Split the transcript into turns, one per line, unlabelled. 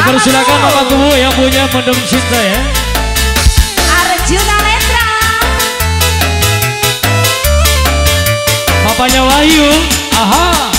Dipersilakan Bapak Kubu yang punya mendem cinta ya.
Arjuna Letra,
Papanya Wahyu. Aha.